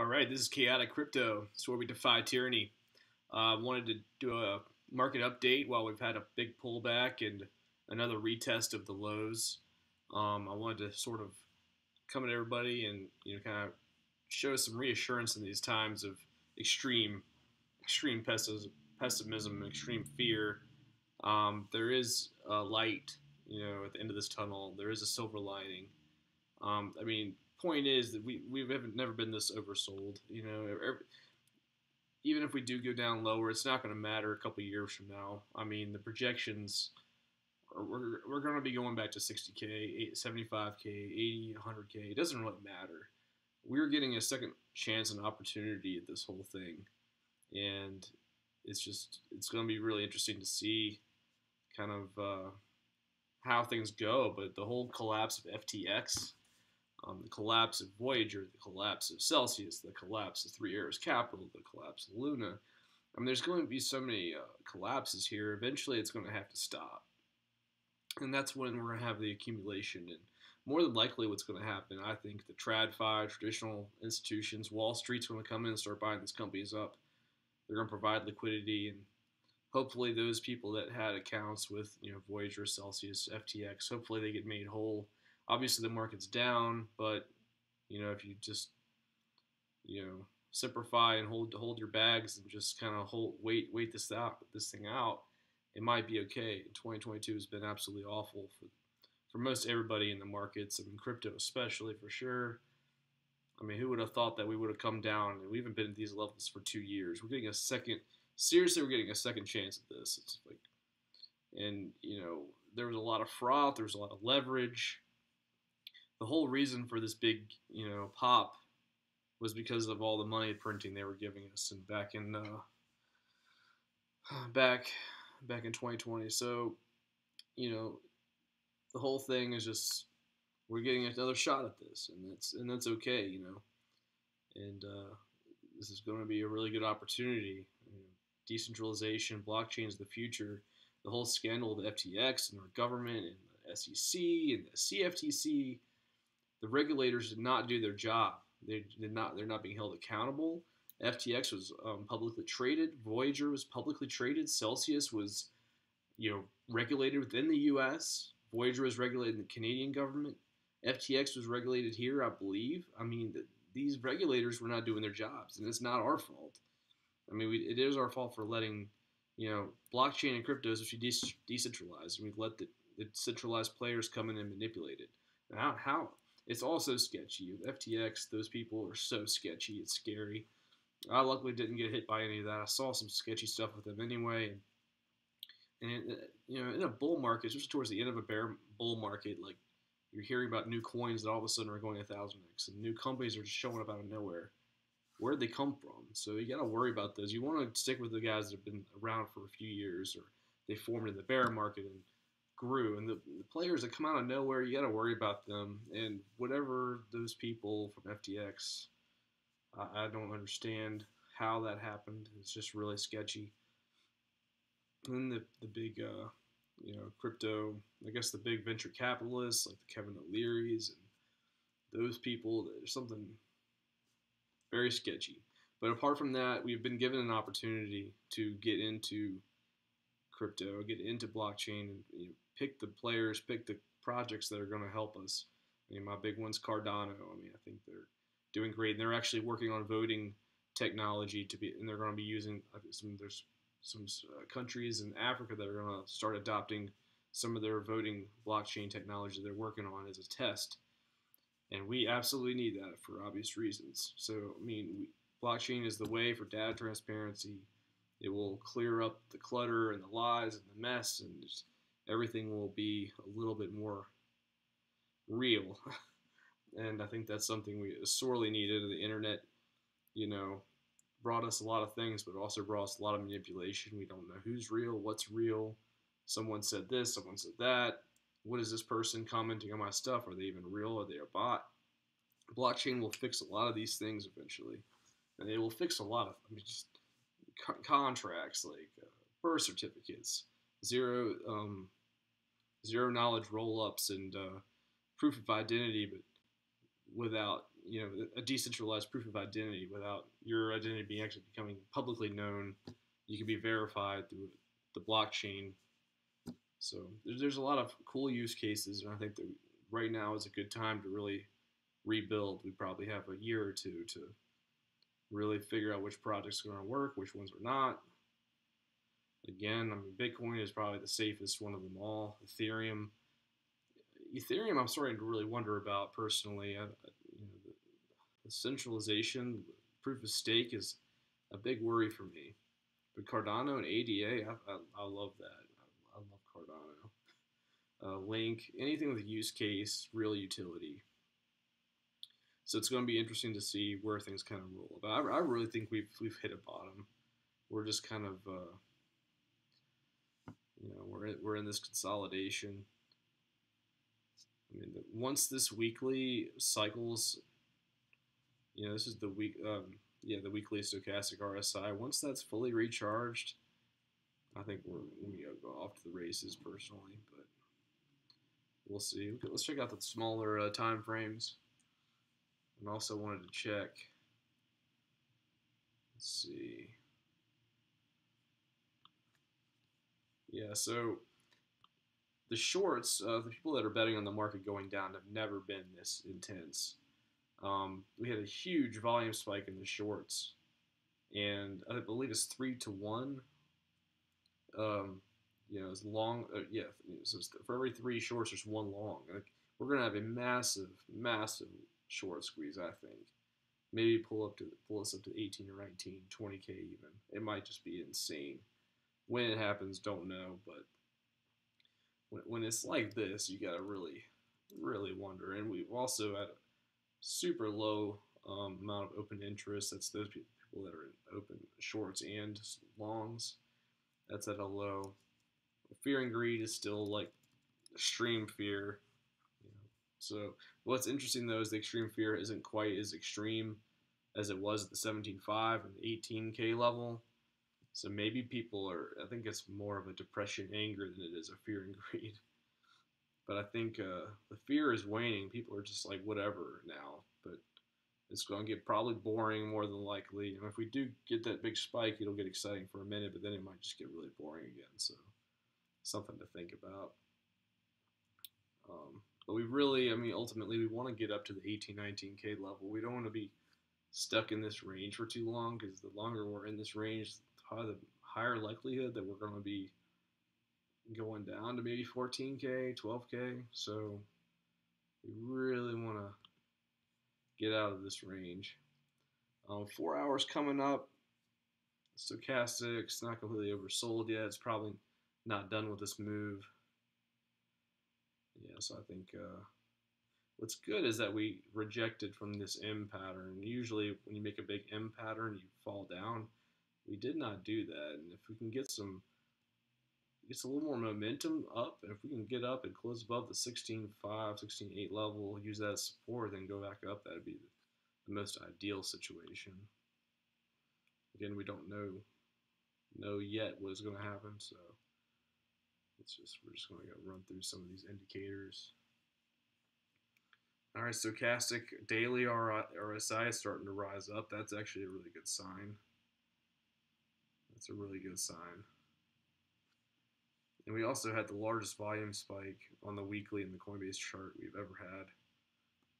All right, this is Kaotik Crypto. It's where we defy tyranny. I uh, wanted to do a market update while we've had a big pullback and another retest of the lows. Um, I wanted to sort of come at everybody and you know kind of show some reassurance in these times of extreme, extreme pessimism and extreme fear. Um, there is a light, you know, at the end of this tunnel. There is a silver lining. Um, I mean, point is that we we haven't never been this oversold. You know, every, even if we do go down lower, it's not going to matter a couple years from now. I mean, the projections. Are, we're, we're going to be going back to 60k, 75k, 80, 100k. It doesn't really matter. We're getting a second chance and opportunity at this whole thing, and it's just it's going to be really interesting to see kind of uh, how things go. But the whole collapse of FTX um, the collapse of Voyager, the collapse of Celsius, the collapse of Three Arrows Capital, the collapse of Luna. I mean, there's going to be so many uh, collapses here. Eventually, it's going to have to stop. And that's when we're going to have the accumulation. And more than likely, what's going to happen, I think the TradFi, traditional institutions, Wall Street's going to come in and start buying these companies up. They're going to provide liquidity. And hopefully, those people that had accounts with, you know, Voyager, Celsius, FTX, hopefully they get made whole obviously the market's down, but you know if you just you know simplify and hold hold your bags and just kind of hold wait wait this out this thing out, it might be okay. 2022 has been absolutely awful for for most everybody in the markets. I mean, crypto especially for sure. I mean, who would have thought that we would have come down? We haven't been at these levels for two years. We're getting a second. Seriously, we're getting a second chance at this. It's like, and you know, there was a lot of fraud. There was a lot of leverage the whole reason for this big, you know, pop was because of all the money printing they were giving us, and back in uh, back back in 2020. So, you know, the whole thing is just we're getting another shot at this, and that's and that's okay, you know. And uh, this is going to be a really good opportunity. Decentralization, blockchain is the future. The whole scandal of FTX and our government and the SEC and the CFTC the regulators did not do their job. They did not. They're not being held accountable. FTX was um, publicly traded. Voyager was publicly traded. Celsius was, you know, regulated within the U.S. Voyager was regulated in the Canadian government. FTX was regulated here, I believe. I mean, the, these regulators were not doing their jobs, and it's not our fault. I mean, we, it is our fault for letting, you know, blockchain and cryptos, which we de- decentralized, and we've let the, the centralized players come in and manipulate it. How, how it's also sketchy. FTX, those people are so sketchy. It's scary. I luckily didn't get hit by any of that. I saw some sketchy stuff with them anyway. And, you know, in a bull market, just towards the end of a bear bull market, like you're hearing about new coins that all of a sudden are going a thousand x, and new companies are just showing up out of nowhere. Where'd they come from? So you got to worry about those. You want to stick with the guys that have been around for a few years, or they formed in the bear market and grew. And the, the players that come out of nowhere, you got to worry about them. And whatever those people from FTX, I, I don't understand how that happened. It's just really sketchy. And the, the big, uh, you know, crypto, I guess the big venture capitalists like the Kevin O'Leary's and those people, there's something very sketchy. But apart from that, we've been given an opportunity to get into crypto, get into blockchain, and you know, pick the players, pick the projects that are going to help us. I mean, my big one's Cardano. I mean, I think they're doing great, and they're actually working on voting technology to be, and they're going to be using some. There's some uh, countries in Africa that are going to start adopting some of their voting blockchain technology they're working on as a test, and we absolutely need that for obvious reasons. So, I mean, we, blockchain is the way for data transparency. It will clear up the clutter and the lies and the mess and just everything will be a little bit more real. and I think that's something we sorely needed. The internet, you know, brought us a lot of things, but also brought us a lot of manipulation. We don't know who's real, what's real. Someone said this, someone said that. What is this person commenting on my stuff? Are they even real? Are they a bot? Blockchain will fix a lot of these things eventually, and it will fix a lot of I mean, just co- contracts like uh, birth certificates, zero um, zero knowledge roll ups and uh, proof of identity, but without you know a decentralized proof of identity without your identity being actually becoming publicly known. You can be verified through the blockchain. So there's, there's a lot of cool use cases, and I think that right now is a good time to really rebuild. We probably have a year or two to really figure out which projects are going to work, which ones are not. Again, I mean, Bitcoin is probably the safest one of them all. Ethereum, Ethereum, I'm starting to really wonder about personally. I, you know, the, the centralization, proof of stake is a big worry for me. But Cardano and ADA, I, I, love that. I, I love Cardano. Uh, Link, anything with a use case, real utility. So it's going to be interesting to see where things kind of roll. But I, I really think we've we've hit a bottom. We're just kind of, uh, you know, we're in, we're in this consolidation. I mean, once this weekly cycles, you know, this is the week, um, yeah, the weekly stochastic RSI. Once that's fully recharged, I think we're to go off to the races personally, but we'll see. Let's check out the smaller uh, time frames. And also wanted to check, let's see. Yeah, so the shorts, uh, the people that are betting on the market going down have never been this intense. Um, we had a huge volume spike in the shorts, and I believe it's three to one. Um, you know, it's long. Uh, yeah, so for every three shorts, there's one long. Like, we're gonna have a massive, massive short squeeze, I think. Maybe pull up to pull us up to 18 or 19, 20k even. It might just be insane. When it happens, don't know, but when, when it's like this, you gotta really, really wonder. And we've also had a super low um, amount of open interest. That's those people that are in open shorts and longs. That's at a low. Fear and greed is still like extreme fear. So what's interesting though is the extreme fear isn't quite as extreme as it was at the 17.5 and 18k level. So maybe people are, I think it's more of a depression anger than it is a fear and greed. But I think uh, the fear is waning. People are just like, whatever now. But it's going to get probably boring more than likely. And if we do get that big spike, it'll get exciting for a minute, but then it might just get really boring again. So something to think about. Um, but we really, I mean, ultimately, we want to get up to the 18, 19K level. We don't want to be stuck in this range for too long because the longer we're in this range, the higher likelihood that we're going to be going down to maybe 14K, 12K. So we really want to get out of this range. Um, four hours coming up. Stochastics not completely oversold yet. It's probably not done with this move yeah, so I think uh, what's good is that we rejected from this M pattern. Usually, when you make a big M pattern, you fall down. We did not do that, and if we can get some, get a little more momentum up, and if we can get up and close above the 16.5, 16.8 level, use that as support, then go back up, that'd be the most ideal situation. Again, we don't know know yet what is going to happen, so. It's just, we're just going to run through some of these indicators. All right, stochastic daily RSI is starting to rise up. That's actually a really good sign. That's a really good sign. And we also had the largest volume spike on the weekly in the Coinbase chart we've ever had.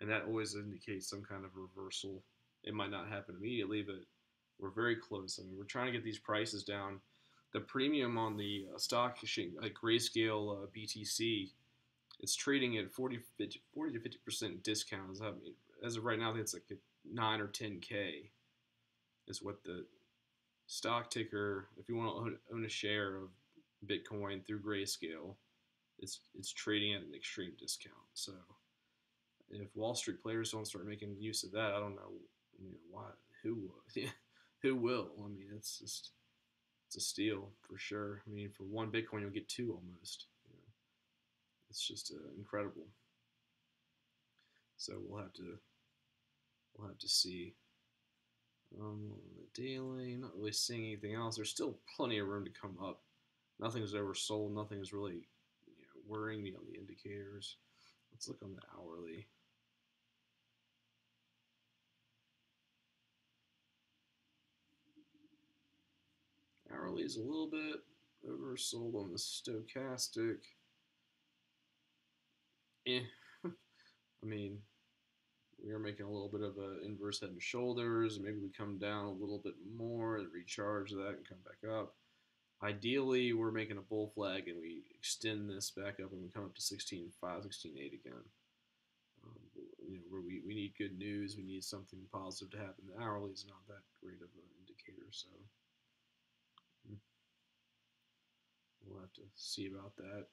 And that always indicates some kind of reversal. It might not happen immediately, but we're very close. I mean, we're trying to get these prices down the premium on the uh, stock like Grayscale uh, BTC, it's trading at 40, 50, 40 to 50 percent discounts. I mean, as of right now, it's like nine or 10k is what the stock ticker. If you want to own, own a share of Bitcoin through Grayscale, it's it's trading at an extreme discount. So if Wall Street players don't start making use of that, I don't know, you know why. Who who will? I mean, it's just it's a steal for sure. I mean, for one Bitcoin, you'll get two almost. You know, it's just uh, incredible. So we'll have to we'll have to see. Um, daily. Not really seeing anything else. There's still plenty of room to come up. Nothing's oversold. Nothing is really you know, worrying me on the indicators. Let's look on the hourly. Hourly is a little bit oversold on the stochastic. Eh. I mean, we are making a little bit of an inverse head and shoulders. Maybe we come down a little bit more and recharge that and come back up. Ideally, we're making a bull flag and we extend this back up and we come up to 16.5, 16.8 again. Um, you know, where we, we need good news, we need something positive to happen. The hourly is not that great of an indicator, so hmm. we'll have to see about that.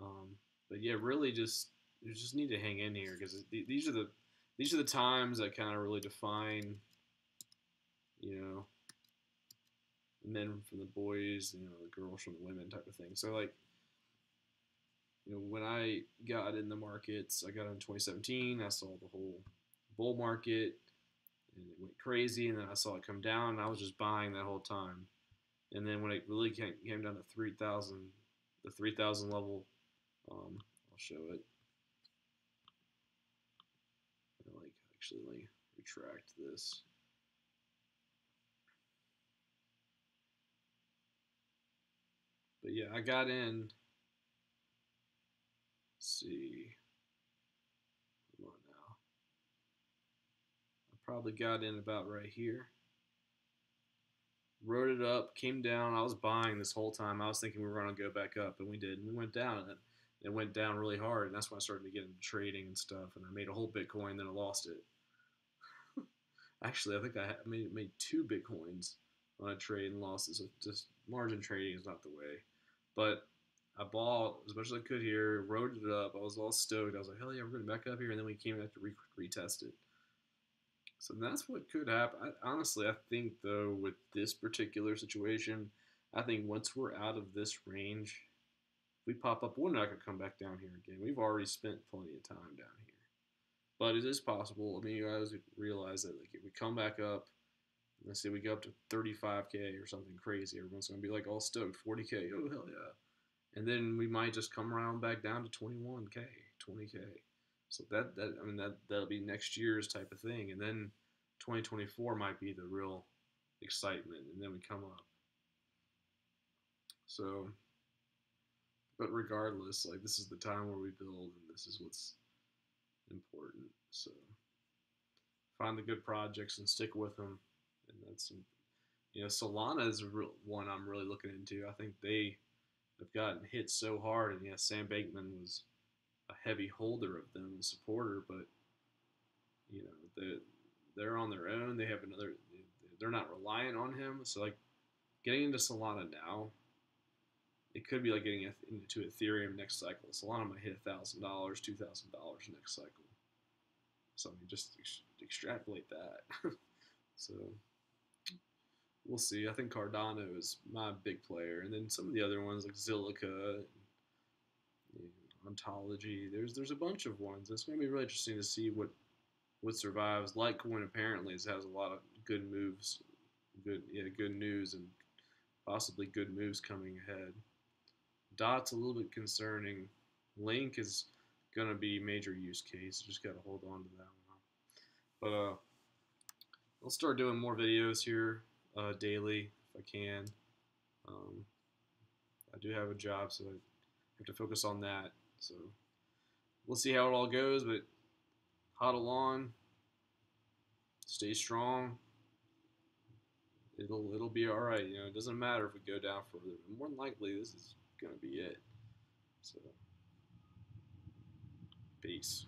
Um, but yeah, really just you just need to hang in here because these are the these are the times that kind of really define, you know, the men from the boys, you know, the girls from the women type of thing. So like, you know, when I got in the markets, I got in 2017. I saw the whole bull market, and it went crazy. And then I saw it come down, and I was just buying that whole time. And then when it really came, came down to 3,000, the 3,000 level, um, I'll show it. Actually let me retract this. But yeah, I got in. Let's see. Come on now. I probably got in about right here. Wrote it up, came down. I was buying this whole time. I was thinking we were going to go back up, and we did. And we went down, and it, went down really hard. And that's when I started to get into trading and stuff. And I made a whole Bitcoin, then I lost it. Actually, I think I made made two bitcoins on a trade and lost it. So just margin trading is not the way. But I bought as much as I could here, wrote it up. I was all stoked. I was like, hell yeah, we're going to back up here. And then we came back to re- retest it. So that's what could happen. I, honestly, I think, though, with this particular situation, I think once we're out of this range, we pop up, we're not going to come back down here again. We've already spent plenty of time down here. But it is possible. I mean, you guys realize that like if we come back up, let's say we go up to 35k or something crazy, everyone's gonna be like all stoked, 40k, oh hell yeah, and then we might just come around back down to 21k, 20k. So that that I mean that that'll be next year's type of thing, and then 2024 might be the real excitement, and then we come up. So, but regardless, like this is the time where we build, and this is what's important. So find the good projects and stick with them. And that's, you know, Solana is one I'm really looking into. I think they have gotten hit so hard. And yeah, Sam Bankman was a heavy holder of them and supporter, but you know, they they're on their own. They have another. They're not reliant on him. So like, getting into Solana now it could be like getting into Ethereum next cycle. Solana might hit thousand dollars, two thousand dollars next cycle. So I mean, just ex- extrapolate that. so we'll see. I think Cardano is my big player, and then some of the other ones like Zilliqa, you know, Ontology. There's there's a bunch of ones. It's going to be really interesting to see what what survives. Litecoin apparently has a lot of good moves, good yeah, good news, and possibly good moves coming ahead. Dot's a little bit concerning. Link is going to be major use case. Just got to hold on to that one. But uh, I'll start doing more videos here uh, daily if I can. Um, I do have a job, so I have to focus on that. So we'll see how it all goes, but huddle on, stay strong. It'll it'll be all right. You know, it doesn't matter if we go down further. More than likely, this is going to be it. So, peace.